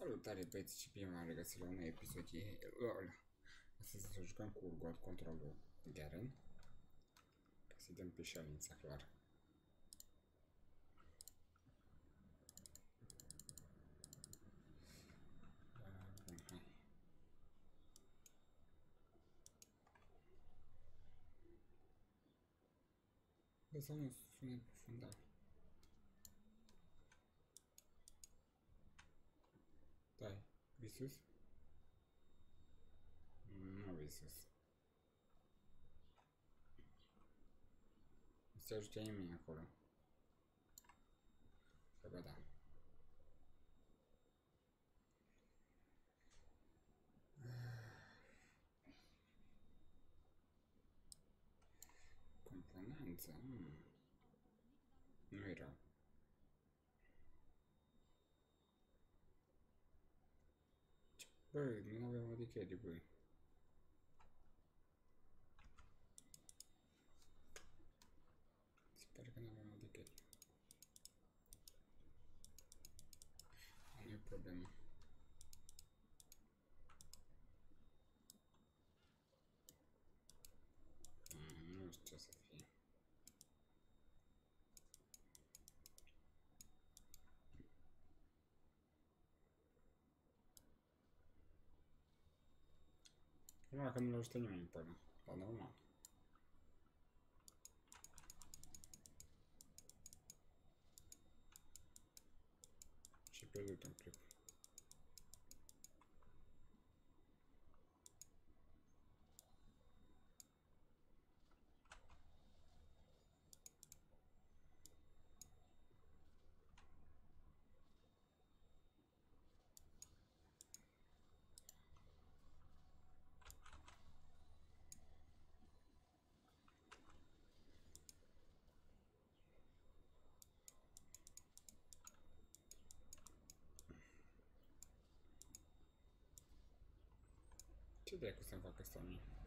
Salutare băieți și bine m-am regăsit la un episod de LOL. Astăzi să jucăm cu God Control-ul Garen. Ca să-i dăm pe șalința, clar. Bun, hai. Lăsăm un sunet pe Mauritius. Mauritius. É Sérgio tem em mim acolo. É Chyba da. Komponenty. Hmm. Não i. Bă, nu avem o decade, bă. Se pare că nu avem o decade. Nu e problemă. Ну, а кому что не понял. По-новому. Че пойду там приходит. Ti dai questa in questão sogno.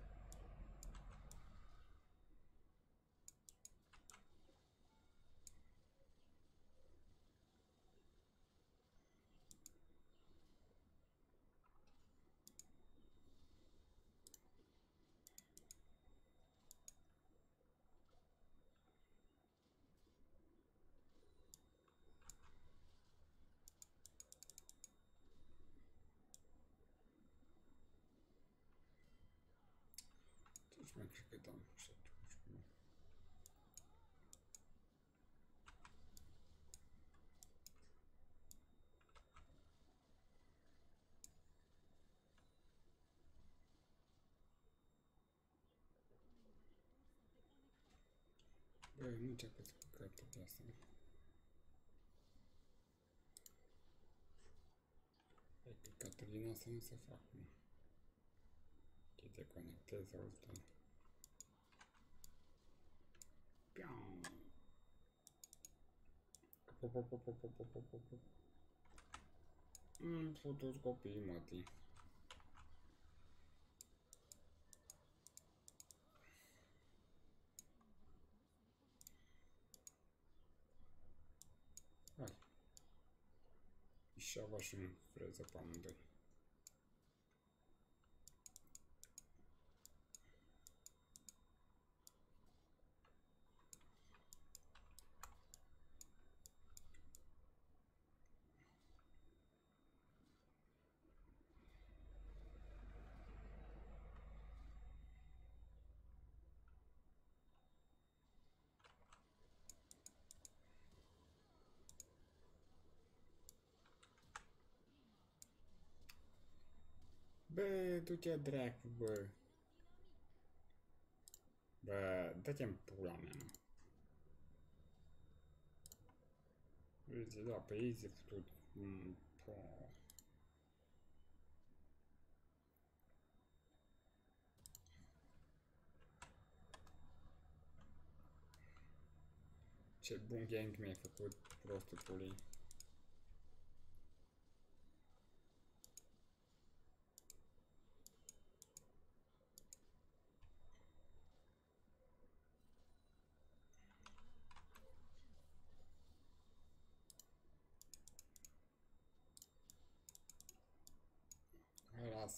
Então, Bă, nu ce cred că cred pe asta. E că Caterina să nu se. Te deconectezi, auzi, doamne. Mm, futu-ți copiii, mătii. Hai. Și avea și un freză pe amândoi. Bă, du-te dracu, bă. Bă, dă-te în pula mea, mă. Uite, da, pe easy futut. Mm, po. Ce bun gang mi-ai făcut, prostul pulii.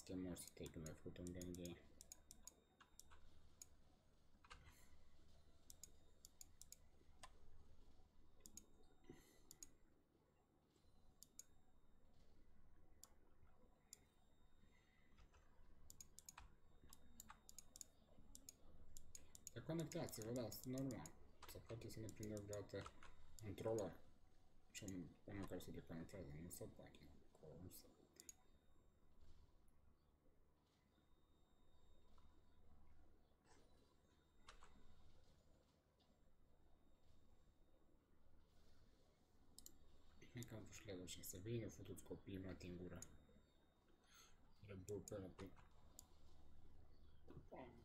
still more to take my foot on game day. Та конектація вода нормально. Захотіться, наприклад, брати э, контролер, чому вона кажуть, конектація не собаки, колонса. Am fost level 6. Bine, futuți copiii mă din gură. Red Bull pe ăla pe... Bam.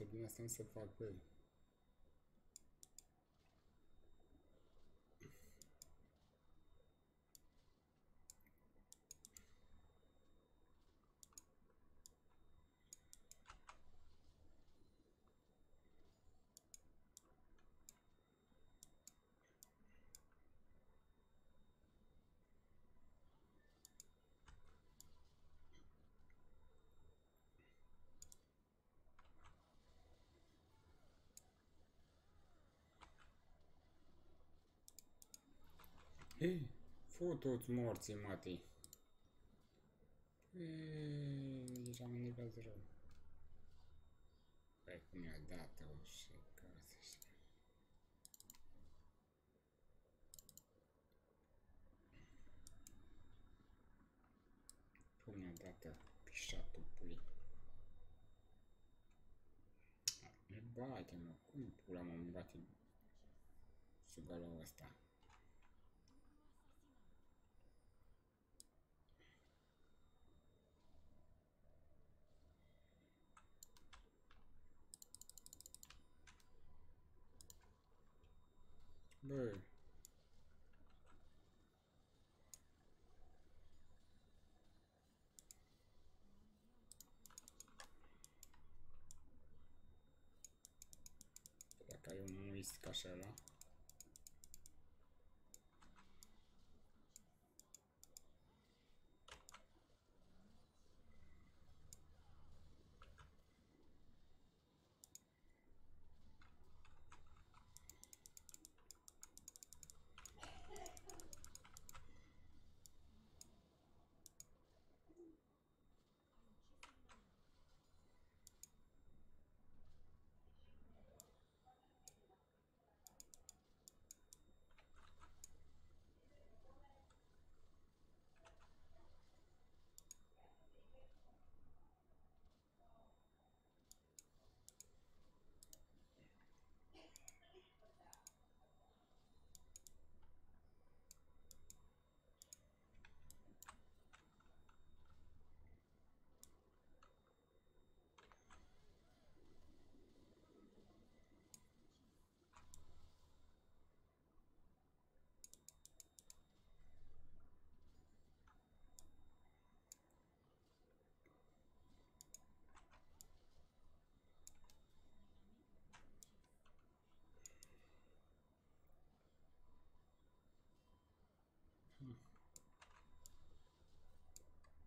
Tobias tem um celular com ele. Ei, futu-ți morții, mătii. Eee, deja am nivel 0. Păi cum i-a dat-o și căse și... Cum i-a dat-o pișatul pui. Ne bate, mă, cum pula mă bate sugalul ăsta? Czekają na list kaszela.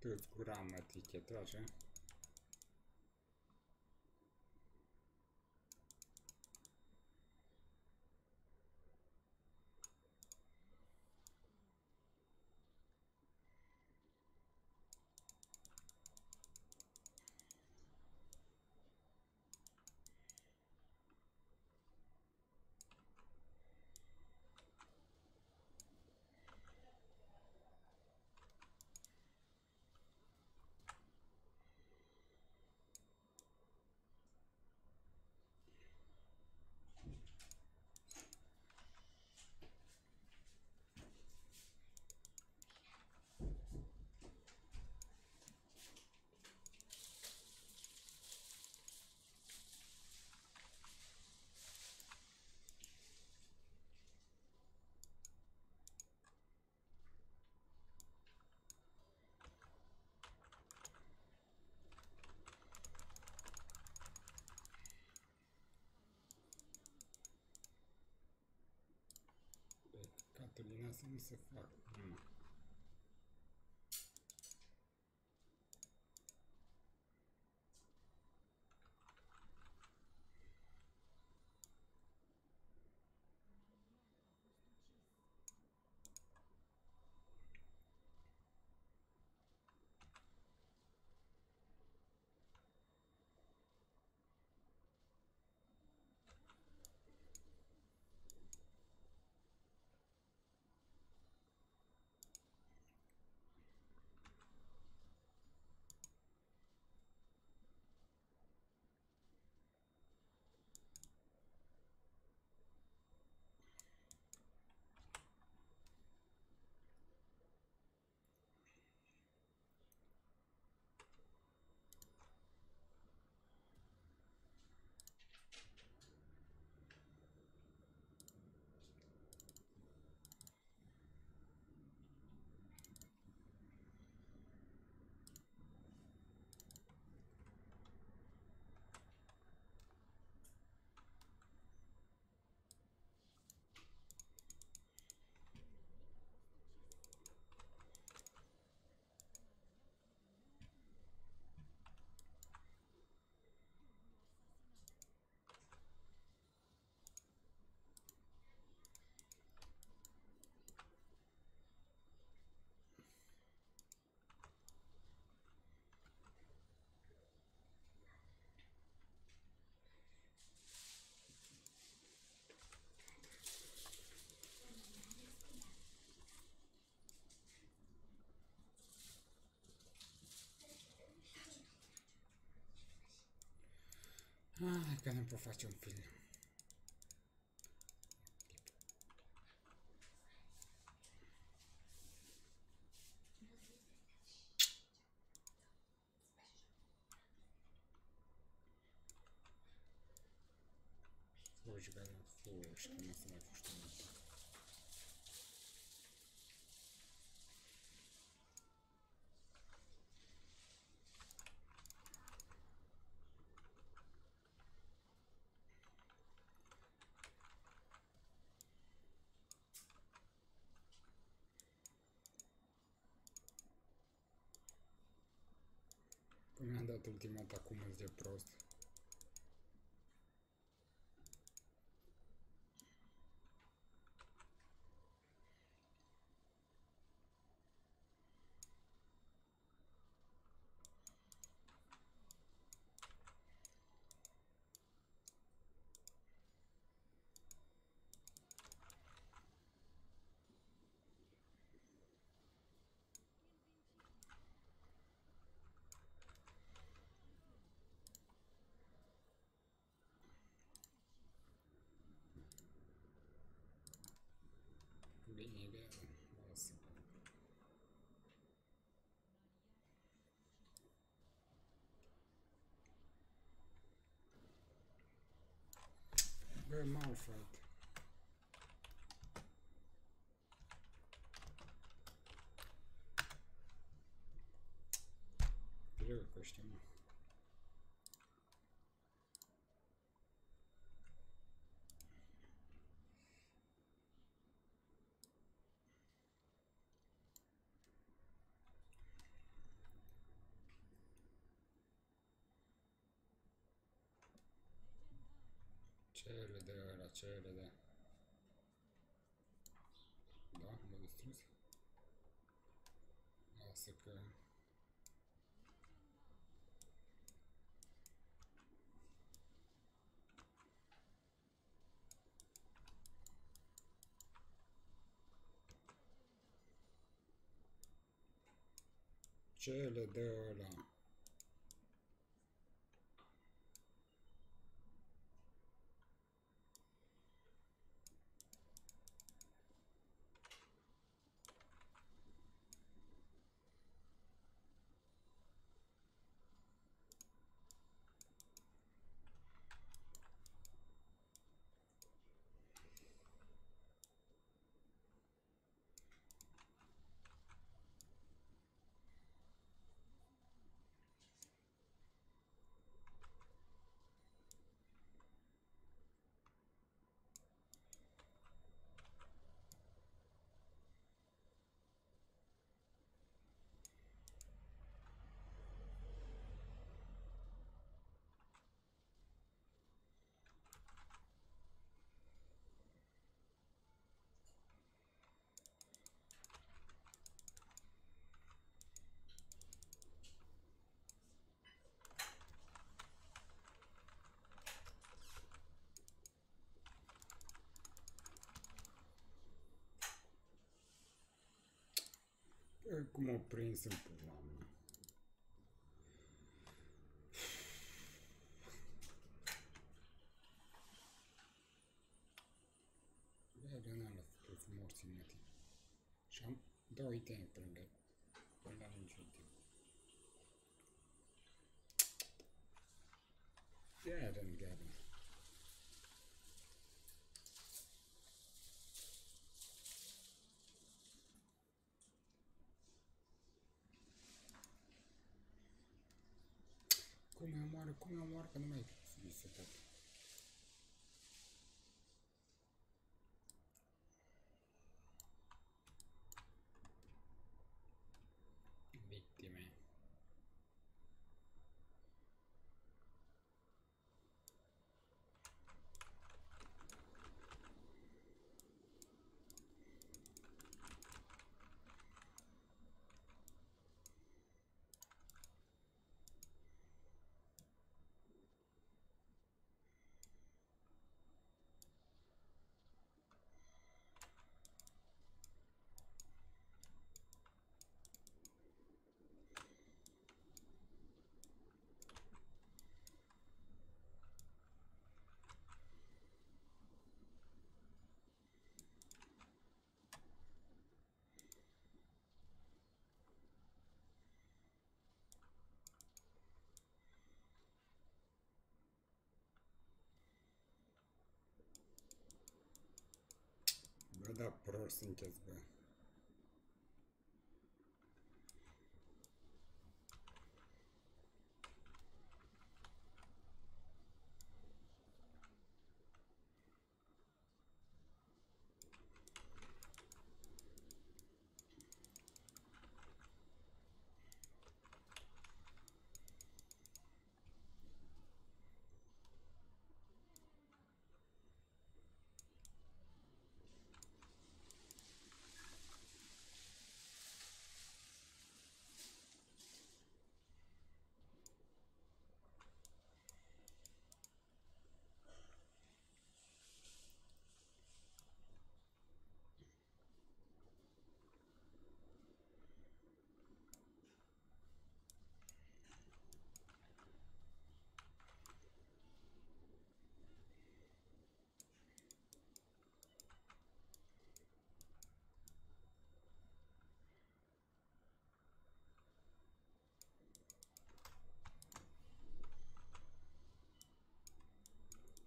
Türk Kur'an etiketi açın. 嗯。Ah, que no profession film. Cum mi-am dat ultima dată acum de prost. Vejiga. Nossa. Very mal feito. Ce râde ăla, ce râde. Da, m-a distrus. Lasă că... Ce le dă ăla? Cum o prins în pula mea. Bă, de n-am lăsat morții mătii. Și am două iteme pe lângă. comeu uma orca no meio. Isso é top. тогда простенький бы.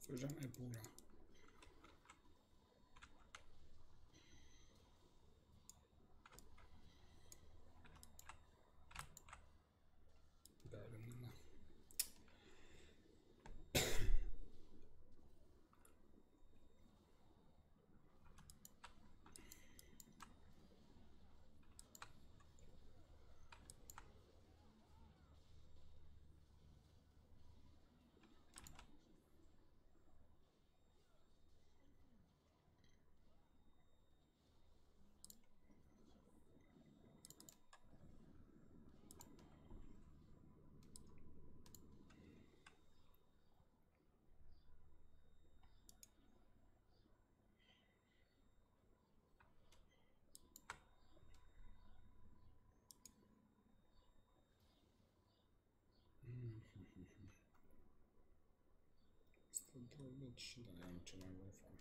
Kojan est beau là. I don't know what I am to my wife.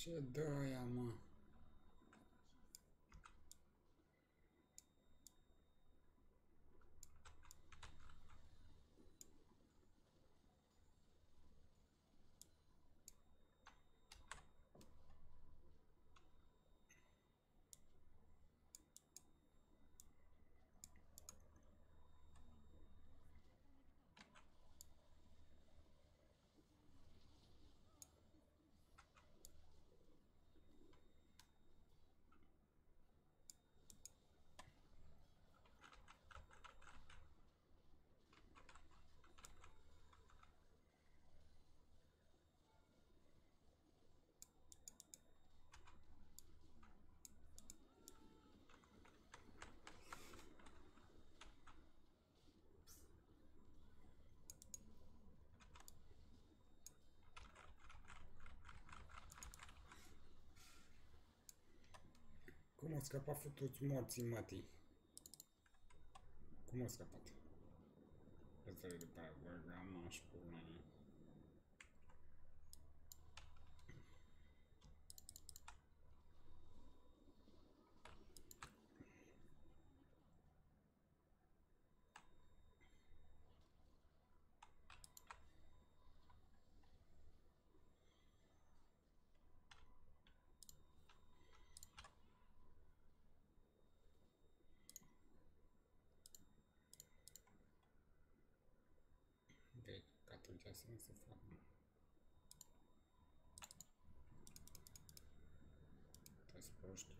Че да. Au scăpat futuți morții mătii? Cum au scăpat? Păstrări de pe Bergama și pula участник цифра. То есть просто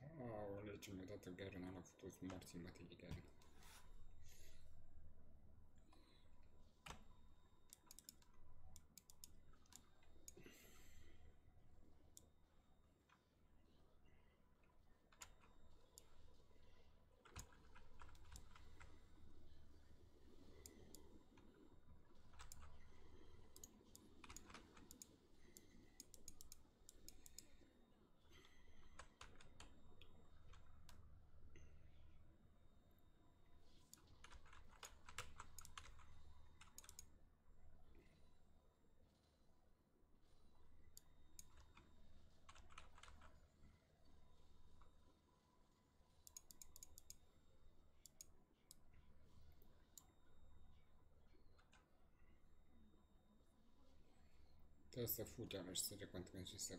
а, лечим вот это гарнала, то есть мартин матери гарнала. Trebuie să fugi iarăși și să recontinui și să...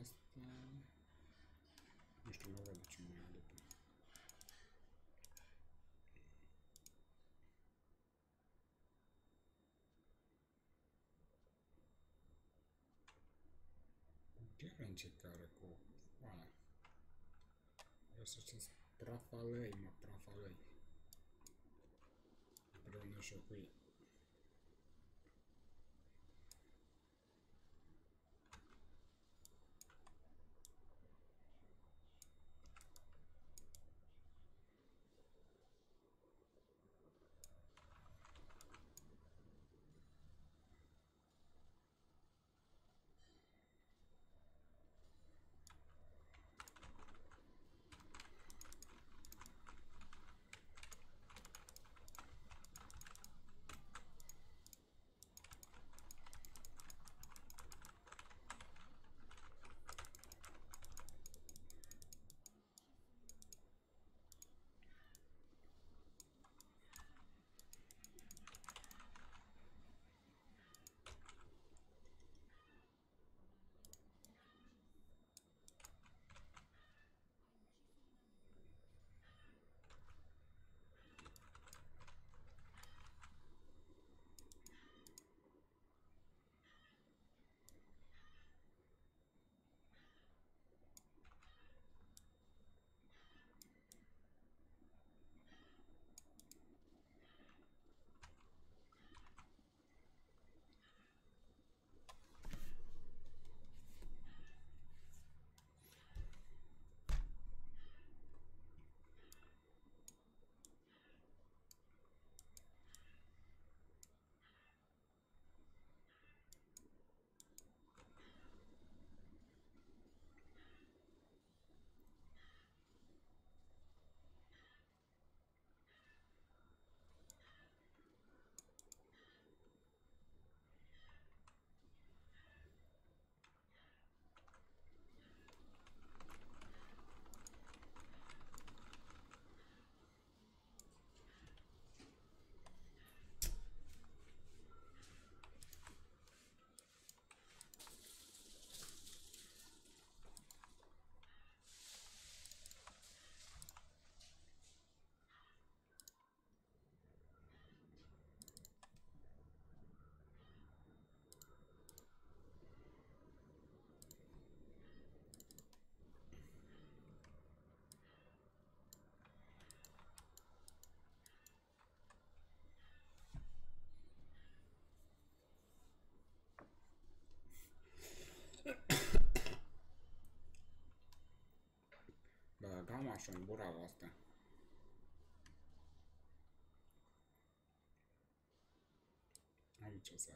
Esta... Esta não vai diminuir é Chiar încercare cu... Oana. Eu să știți, prafalei, mă, prafalei. Împreună și cu ei. Așa în gura voastră. Am ce să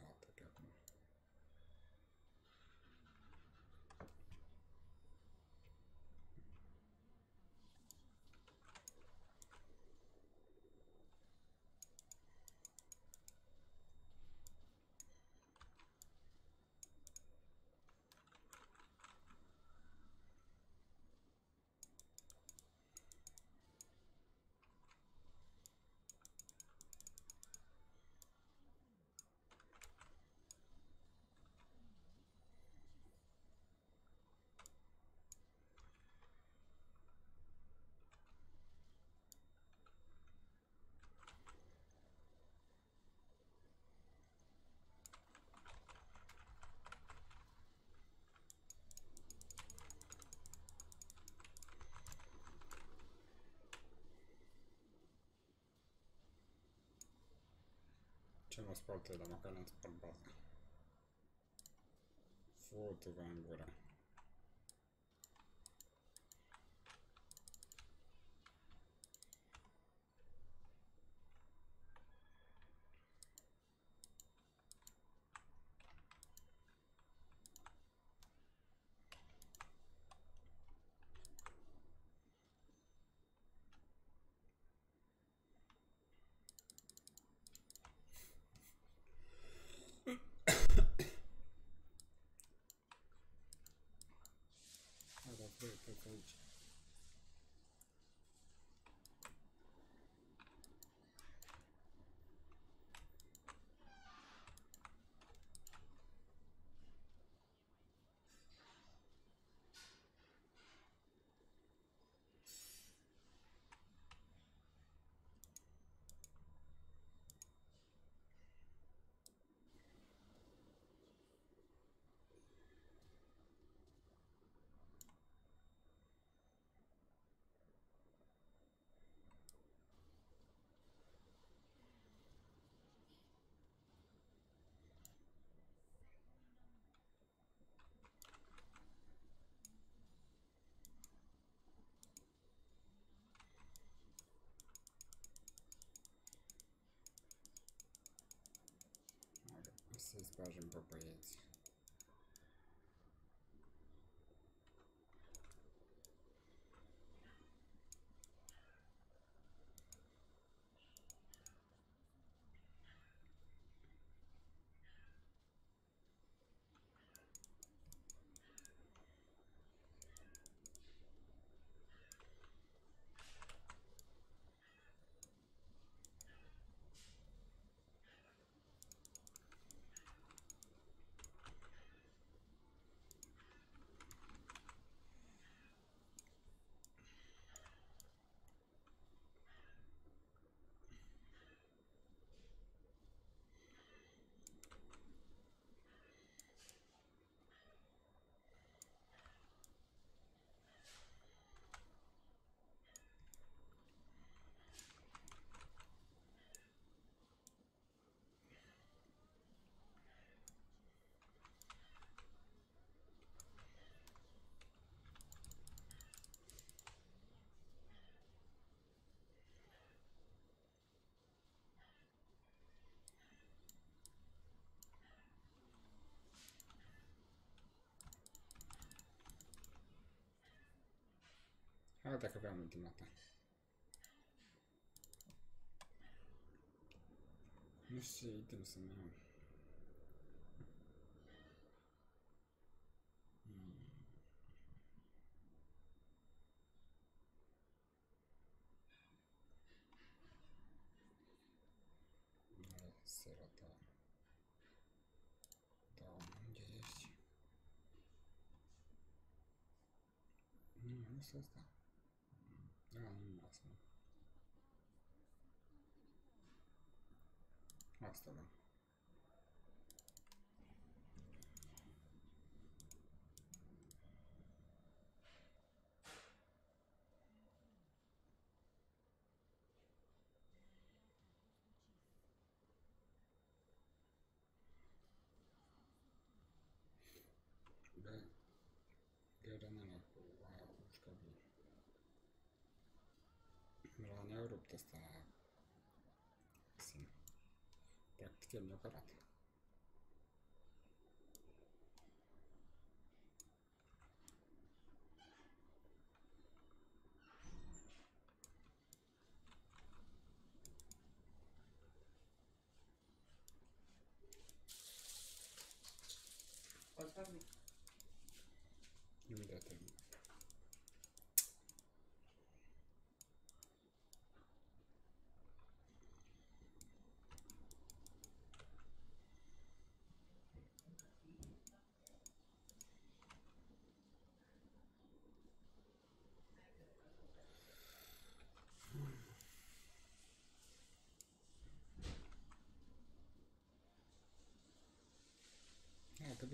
Facciamo sport della Macallan Spalbata. Foto Gangora. скажем, попаять. arvata che abbiamo ultimata. Ну все, идем со мной. Сирота. Да, он есть. Ну, ну не создал. basta, né? Bem, Garanana, wow, już kabin. Rana rób testa. cuestión, no karate.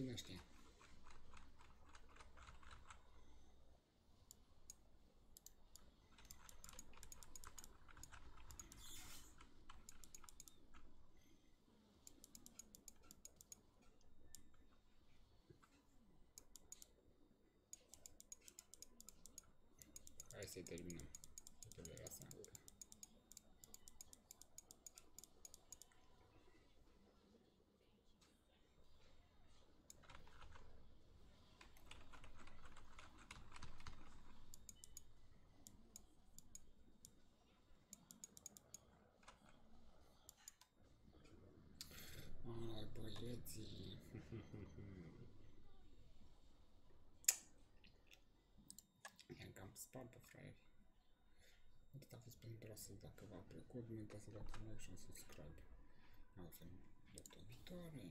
домашняя. Ahí está terminamos. Spart pe fraieri. Atât a fost pentru astăzi. Dacă v-a plăcut, nu uitați să dați un like și un subscribe. Ne auzim data viitoare.